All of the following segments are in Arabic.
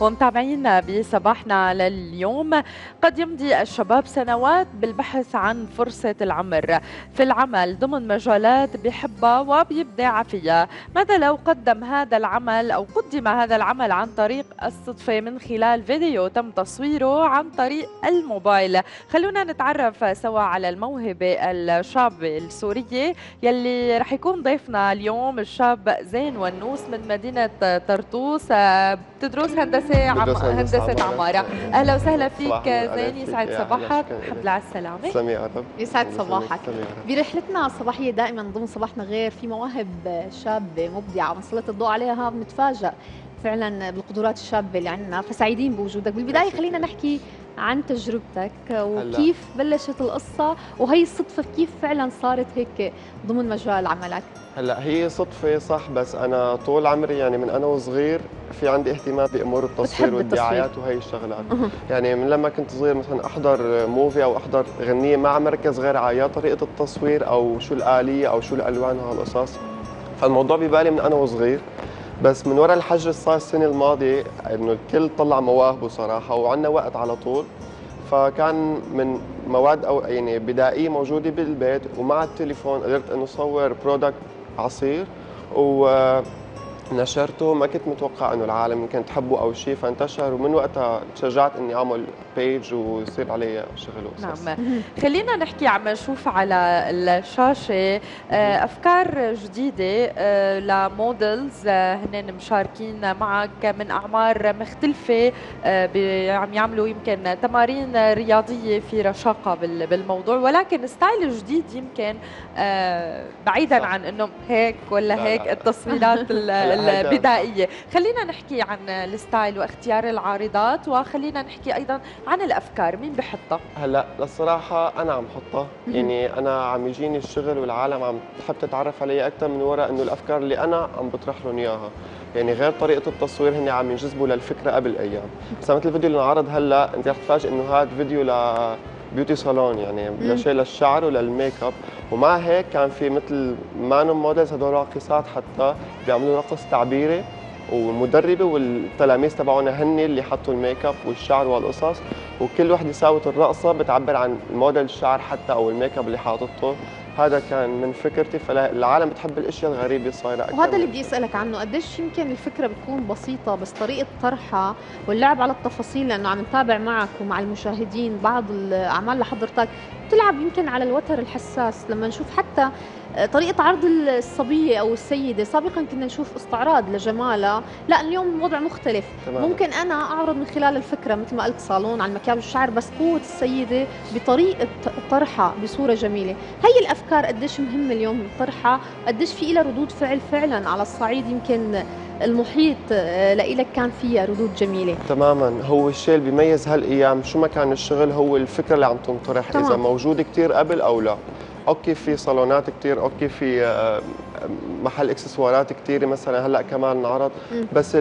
ومتابعينا بصباحنا لليوم. قد يمضي الشباب سنوات بالبحث عن فرصة العمر في العمل ضمن مجالات بيحبها وبيبدع فيها ماذا لو قدم هذا العمل أو قدم هذا العمل عن طريق الصدفة من خلال فيديو تم تصويره عن طريق الموبايل؟ خلونا نتعرف سوا على الموهبة الشابة السورية يلي رح يكون ضيفنا اليوم الشاب زين ونوس من مدينة طرطوس. بتدرس هندسة هندسة عم... هندسة عمارة. أهلا وسهلا فيك زين يسعد صباحك. الحمد لله على السلامه تسلمي يا رب يسعد صباحك. برحلتنا الصباحية دائما ضمن صباحنا غير في مواهب شابة مبدعة. ونسلط الضوء عليها بنتفاجئ فعلا بالقدرات الشابة اللي عندنا. فسعيدين بوجودك. بالبداية خلينا نحكي عن تجربتك وكيف بلشت القصة وهي الصدفة كيف فعلا صارت هيك ضمن مجال عملك؟ هلا هي صدفة صح بس أنا طول عمري يعني من أنا وصغير في عندي اهتمام بأمور التصوير والدعايات وهي الشغلات. يعني من لما كنت صغير مثلا أحضر موفي أو أحضر غنية ما عم مركز غير على يا طريقة التصوير أو شو الآلية أو شو الألوان وهالقصص. فالموضوع ببالي من أنا وصغير. بس من وراء الحجر صار السنة الماضية إنه الكل طلع مواهبه صراحة وعندنا وقت على طول. فكان من مواد أو يعني بدائية موجودة بالبيت ومع التليفون قدرت إنه أصور product عصير و نشرته ما كنت متوقع إنه العالم يمكن تحبه أو شيء فانتشر ومن وقتها تشجعت إني أعمل page ويصير علي شغل وقصص نعم خلينا نحكي عم نشوف على الشاشة آه، أفكار جديدة آه، ل models آه، هن مشاركين معك من أعمار مختلفة عم يعملوا يمكن تمارين رياضية في رشاقة بالموضوع ولكن style جديد يمكن بعيدا. عن إنه هيك ولا لا هيك لا. البدائية. خلينا نحكي عن ال style واختيار العارضات وخلينا نحكي أيضا عن الأفكار. مين بحطها؟ هلا الصراحه أنا عم حطها. يعني أنا عم يجيني الشغل والعالم عم تحب تتعرف علي أكثر من وراء إنه الأفكار اللي أنا عم بطرح لهم إياها. يعني غير طريقة التصوير هن عم ينجذبوا للفكرة قبل أيام بس مثل الفيديو اللي انعرض هلا أنت رح تفاجئ إنه هذا فيديو ل beauty salon يعني لشيء للشعر ولل make up ومع هيك كان في مثل مانو models هدول راقصات حتى بيعملوا رقص تعبيري والمدربه والتلاميذ تبعونا هن اللي حطوا ال make up والشعر والقصص. وكل وحده ساوت الرقصه بتعبر عن موديل الشعر حتى أو ال make up اللي حاطته هذا كان من فكرتي فالعالم بتحب الأشياء الغريبة صايرة أكثر وهذا اللي بدي أسألك عنه قديش يمكن الفكرة بتكون بسيطة بس طريقة طرحها واللعب على التفاصيل لأنه عم نتابع معك ومع المشاهدين بعض الأعمال لحضرتك. بتلعب يمكن على الوتر الحساس. لما نشوف حتى طريقة عرض الصبية أو السيدة سابقا كنا نشوف استعراض لجمالها. لا اليوم الوضع مختلف. تمام. ممكن أنا أعرض من خلال الفكرة مثل ما قلت صالون على المكياج والشعر بس قوة السيدة بطريقة طرحها بصورة جميلة. هي الأفكار قديش مهمة اليوم طرحها قديش في لها ردود فعل فعلا على الصعيد. يمكن المحيط آه، لإلك كان فيها ردود جميلة. تماما. هو الشيء اللي بيميز هالأيام شو ما كان الشغل هو الفكرة اللي عم تنطرح. إذا موجود كثير قبل أو لا. okay في صالونات كثير okay في آه، محل إكسسوارات كثيره مثلا هلأ كمان انعرض بس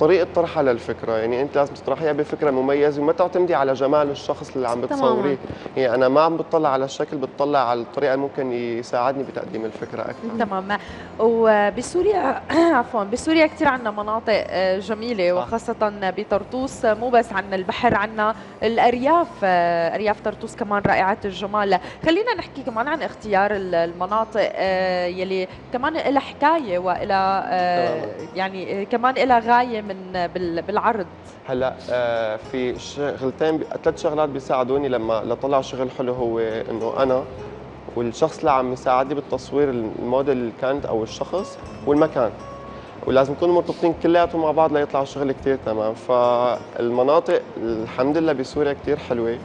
طريقه طرحها للفكره يعني أنت لازم تطرحيها بفكرة مميزة وما تعتمدي على جمال الشخص اللي عم بتصوريه. يعني أنا ما عم بتطلع على الشكل بتطلع على الطريقة اللي ممكن يساعدني بتقديم الفكرة أكثر. تمام وبسوريا عفوا بسوريا كثير عندنا مناطق آه، جميلة وخاصة بطرطوس. مو بس عندنا البحر عندنا الأرياف آه، أرياف طرطوس كمان رائعة الجمال. خلينا نحكي كمان عن اختيار المناطق آه، يلي كمان لها حكاية وإلى آه، يعني كمان لها غاية من بالعرض. هلأ آه، في شغلتين ثلاث شغلات بيساعدوني لما لطلع شغل حلو هو إنه أنا والشخص اللي عم يساعدني بالتصوير الموديل كانت أو الشخص والمكان. ولازم يكونوا مرتبطين كلياتهم مع بعض ليطلع الشغل كثير تمام؟ فالمناطق الحمد لله بسوريا كثير حلوة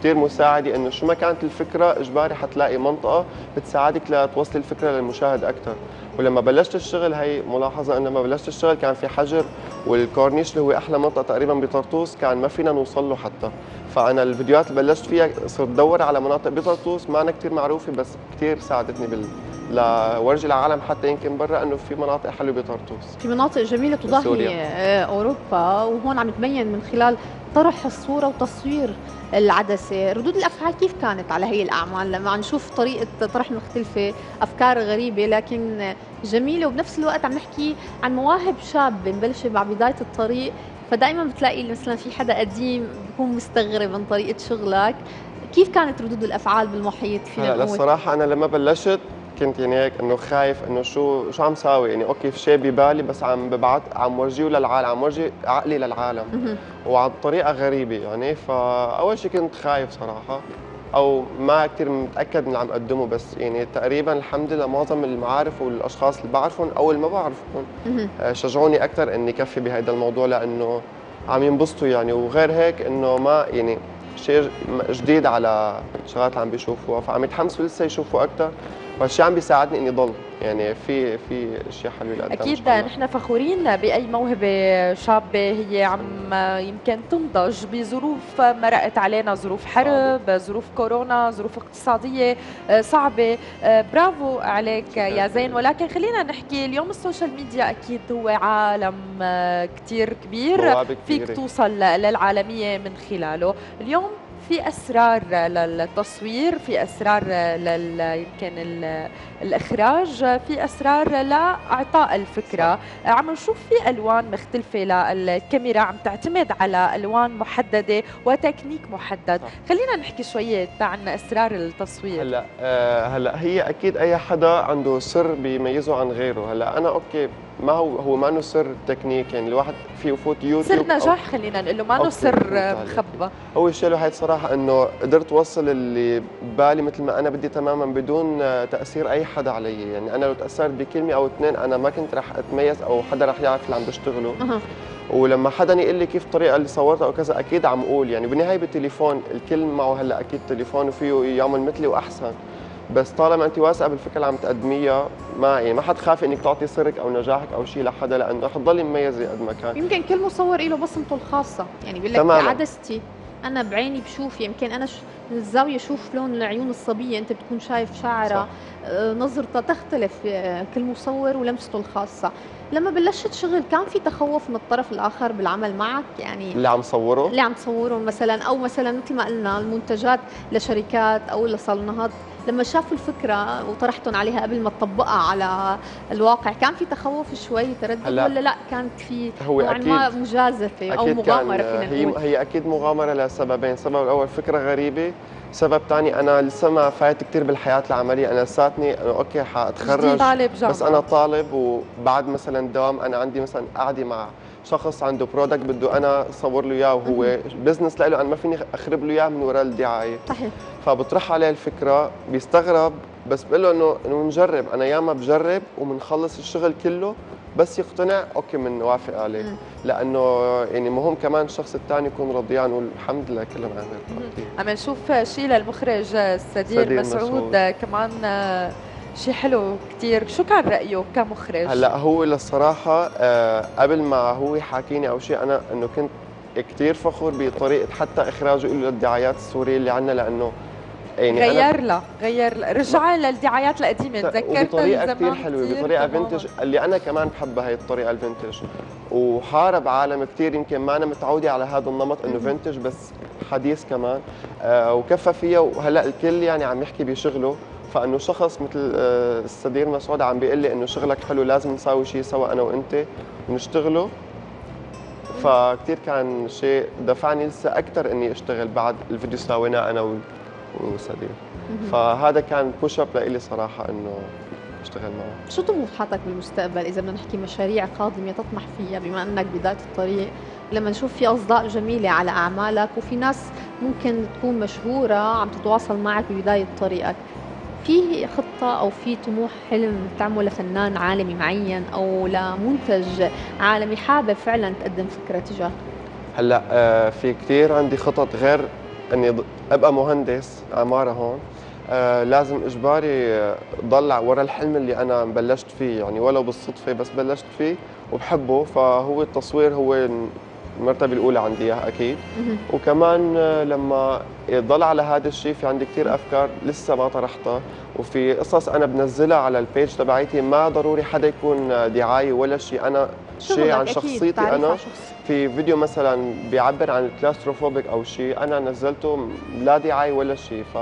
كثير مساعدة إنه شو ما كانت الفكرة إجباري حتلاقي منطقة بتساعدك لتوصلي الفكرة للمشاهد أكثر ولما بلشت الشغل هي ملاحظة إنه لما بلشت الشغل كان في حجر والكورنيش اللي هو أحلى منطقة تقريبا بطرطوس كان ما فينا نوصل له حتى. فأنا الفيديوهات اللي بلشت فيها صرت ادور على مناطق بطرطوس ما أنا كثير معروفة بس كثير ساعدتني بال لورجي العالم حتى يمكن برا إنه في مناطق حلوة بطرطوس. في مناطق جميلة تضاهي آه، أوروبا وهون عم تبين من خلال طرح الصورة وتصوير العدسة. ردود الأفعال كيف كانت على هي الأعمال؟ لما عم نشوف طريقة طرح مختلفة أفكار غريبة لكن جميلة. وبنفس الوقت عم نحكي عن مواهب شابة مبلشة مع بداية الطريق. فدائما بتلاقي مثلا في حدا قديم بيكون مستغرب من طريقة شغلك. كيف كانت ردود الأفعال بالمحيط؟ فينا هلا الصراحه أنا لما بلشت كنت يعني هيك إنه خايف إنه شو شو عم ساوي؟ يعني أوكي في شيء ببالي بس عم ببعت عم ورجيه للعالم عم ورجي عقلي للعالم. وعن طريقة غريبة يعني فاول شيء كنت خايف صراحة أو ما كثير متأكد من اللي عم أقدمه بس يعني تقريبا الحمد لله معظم المعارف والأشخاص اللي بعرفهم أو اللي ما بعرفهم آه، شجعوني أكثر إني كفي بهذا الموضوع لأنه عم ينبسطوا يعني. وغير هيك إنه ما يعني شيء جديد على شغلات عم بيشوفوها فعم يتحمسوا لسه يشوفوا أكثر وهالشيء عم بيساعدني إني ضل. يعني في في أشياء حلوة أكيد. نحن فخورين بأي موهبة شابة هي عم يمكن تنضج بظروف مرقت علينا ظروف حرب ظروف كورونا ظروف اقتصادية آه، صعبة. آه، برافو عليك يا زين. ولكن خلينا نحكي اليوم ال social media أكيد هو عالم آه، كثير كبير. فيك توصل للعالمية من خلاله. اليوم في أسرار للتصوير في أسرار لل يمكن الإخراج في أسرار لإعطاء الفكرة. عم نشوف في ألوان مختلفة للكاميرا عم تعتمد على ألوان محددة وتكنيك محدد. خلينا نحكي شوية عن أسرار التصوير. هلأ آه هلأ هي أكيد أي حدا عنده سر بيميزه عن غيره. هلأ أنا okay ما هو هو ما انه سر تكنيك يعني الواحد فيه يفوت يوتيوب سر نجاح خلينا نقول له ما انه سر مخبى هو الشيء الوحيد صراحة إنه قدرت أوصل اللي ببالي مثل ما أنا بدي تماما بدون تأثير أي حدا علي. يعني أنا لو تأثرت بكلمة أو اثنين أنا ما كنت رح أتميز أو حدا رح يعرف اللي عم بشتغله أه. ولما حدا يقول لي كيف الطريقة اللي صورتها أو كذا أكيد عم أقول. يعني بالنهاية بالتليفون الكل معه هلأ أكيد تليفون وفيه يعمل مثلي وأحسن. بس طالما أنت واثقة بالفكرة اللي عم تقدميها ما يعني ما حد خاف إنك تعطي سرك أو نجاحك أو شيء لحدا لأنه رح تضلي مميزة قد ما كان. يمكن كل مصور له بصمته الخاصة. يعني بيقول لك بعدستي أنا بعيني بشوف يمكن أنا من الزاوية شوف لون العيون الصبية أنت بتكون شايف شعرها. نظرتها تختلف آه، كل مصور ولمسته الخاصة. لما بلشت شغل كان في تخوف من الطرف الآخر بالعمل معك؟ يعني اللي عم تصوره اللي عم تصوره مثلا أو مثلا مثل ما قلنا المنتجات لشركات أو لصالونات. لما شافوا الفكرة وطرحتهم عليها قبل ما تطبقها على الواقع كان في تخوف شوي تردد ولا لا؟ كانت في هو نوعا ما مجازفة أو مغامرة فينا هي هي أكيد مغامرة لسببين. السبب الأول فكرة غريبة سبب ثاني أنا لسه ما فايت كثير بالحياة العملية. أنا لساتني انه okay حأتخرج. بس أنا طالب وبعد مثلا دوام أنا عندي مثلا قاعدة مع شخص عنده product بده أنا أصور له إياه وهو business له أنا ما فيني أخرب له إياه من وراء الدعاية. صحيح. فبطرح عليه الفكرة بيستغرب بس بقول له إنه إنه نجرب أنا ياما بجرب وبنخلص الشغل كله بس يقتنع okay بنوافق عليه. مم. لأنه يعني مهم كمان الشخص الثاني يكون رضيان والحمد لله كلنا عم عم نشوف شيء للمخرج السدير مسعود, مسعود. كمان شيء حلو كثير شو كان رأيه كمخرج؟ هلأ هو للصراحة آه قبل ما هو حاكيني أو شيء أنا إنه كنت كثير فخور بطريقة حتى إخراجه له للدعايات السورية اللي عندنا لأنه يعني غير لها غير لها رجع للدعايات القديمة تذكرت بطريقه كثير حلوة بطريقة فينتج اللي أنا كمان بحبها هي الطريقة الفينتج وحارب عالم كثير يمكن ما أنا متعودة على هذا النمط إنه فينتج بس حديث كمان. آه وكفى فيها. وهلأ الكل يعني عم يحكي بشغله. فإنه شخص مثل آه، السدير مسعود عم بيقول لي إنه شغلك حلو لازم نساوي شيء سوا أنا وأنت ونشتغله. فكتير كان شيء دفعني لسه أكثر إني أشتغل بعد الفيديو ساويناه أنا وسدير فهذا كان بوش اب لإلي صراحة إنه أشتغل معه. شو طموحاتك بالمستقبل إذا بدنا نحكي مشاريع قادمة تطمح فيها بما أنك بدايه الطريق؟ لما نشوف في أصداء جميلة على أعمالك وفي ناس ممكن تكون مشهورة عم تتواصل معك ببداية طريقك في خطة أو في طموح حلم تعمله لفنان عالمي معين أو لمنتج عالمي حابب فعلا تقدم فكرة تجاه هلأ آه، في كثير عندي خطط غير إني أبقى مهندس عمارة هون. آه لازم إجباري آه، ضل ورا الحلم اللي أنا بلشت فيه. يعني ولو بالصدفة بس بلشت فيه وبحبه. فهو التصوير هو المرتبة الأولى عندي إياها أكيد. وكمان آه، لما ضل على هذا الشيء في عندي كثير أفكار لسه ما طرحتها. وفي قصص أنا بنزلها على ال page تبعيتي ما ضروري حدا يكون دعاية ولا شيء. أنا شيء عن شخصيتي أنا. في فيديو مثلا بيعبر عن ال claustrophobic أو شيء أنا نزلته لا دعاية ولا شيء. ف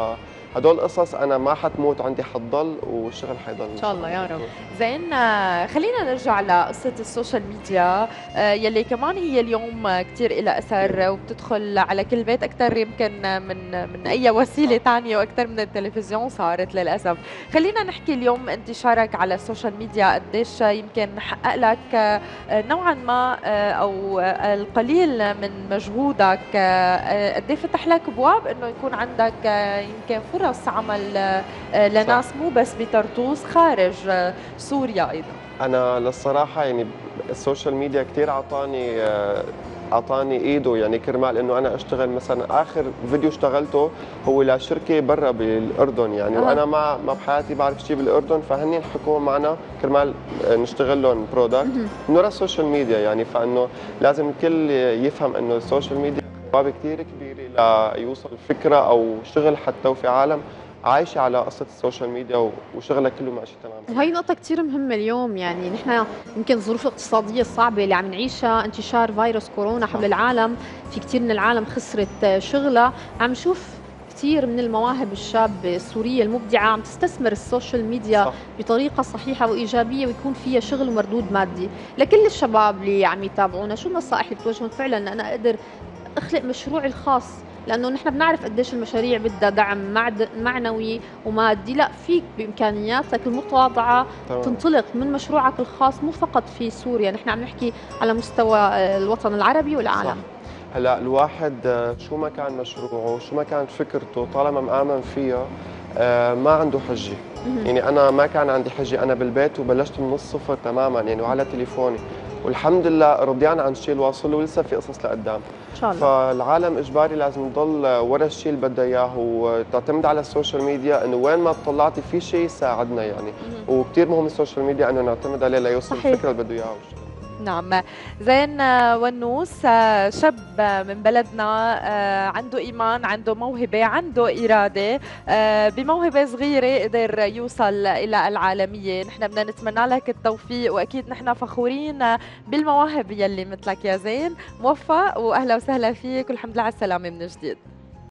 هدول قصص أنا ما حتموت عندي حتضل والشغل حيضل. إن شاء الله يا رب. زين آه، خلينا نرجع لقصة ال social media. آه، يلي كمان هي اليوم كتير لها أثر وبتدخل على كل بيت. أكثر يمكن من من أي وسيلة تانية وأكثر من التلفزيون صارت للأسف. خلينا نحكي اليوم انتشارك على ال social media قديش يمكن حقق لك آه، نوعا ما أو القليل من مجهودك. قد فتح لك أبواب إنه يكون عندك يمكن فرص عمل لناس مو بس بطرطوس خارج سوريا أيضا. أنا للصراحة يعني ال social media كثير اعطاني اعطاني إيده. يعني كرمال إنه أنا أشتغل مثلا آخر فيديو اشتغلته هو لشركة برا بالأردن يعني أه. وأنا ما ما بحياتي بعرف شيء بالأردن فهني حكوا معنا كرمال نشتغل لهم product من ورا ال social media يعني فإنه لازم الكل يفهم إنه ال social media باب كثير كبيره ليوصل فكرة أو شغل حتى وفي عالم عايشه على قصة ال social media وشغلها كله ماشي تمام. وهي نقطة كثير مهمة اليوم يعني نحن يمكن الظروف الاقتصاديه الصعبه اللي عم نعيشها انتشار فيروس كورونا حول العالم في كثير من العالم خسرت شغلها. عم نشوف كثير من المواهب الشابة السورية المبدعة عم تستثمر ال social media صح. بطريقة صحيحة وإيجابية ويكون فيها شغل ومردود مادي. لكل الشباب اللي عم يتابعونا شو النصائح اللي بتوجههم؟ فعلا أن أنا أقدر أخلق مشروعي الخاص لأنه نحن بنعرف قديش المشاريع بدها دعم معنوي ومادي لا فيك بامكانياتك المتواضعه طبعا. تنطلق من مشروعك الخاص مو فقط في سوريا نحن عم نحكي على مستوى الوطن العربي والعالم. صح. هلأ الواحد آه، شو ما كان مشروعه شو ما كانت فكرته طالما مآمن فيها آه، ما عنده حجة. يعني أنا ما كان عندي حجة أنا بالبيت وبلشت من الصفر تماما يعني وعلى تليفوني. والحمد لله رضيان عن الشيء اللي واصل له ولسه في قصص لقدام. شاء الله. فالعالم إجباري لازم تضل ورا الشيء اللي بدها إياه وتعتمد على ال social media إنه وين ما طلعتي في شيء يساعدنا يعني. وكثير مهم ال social media إنه نعتمد عليه ليوصل الفكرة اللي بده إياها. نعم. زين آه، ونوس آه، شاب من بلدنا آه، عنده إيمان عنده موهبة عنده إرادة بموهبة صغيرة قدر يوصل إلى العالمية. نحن بدنا نتمنى لك التوفيق وأكيد نحن فخورين بالمواهب يلي مثلك يا زين. موفق وأهلا وسهلا فيك والحمد لله على السلامة من جديد.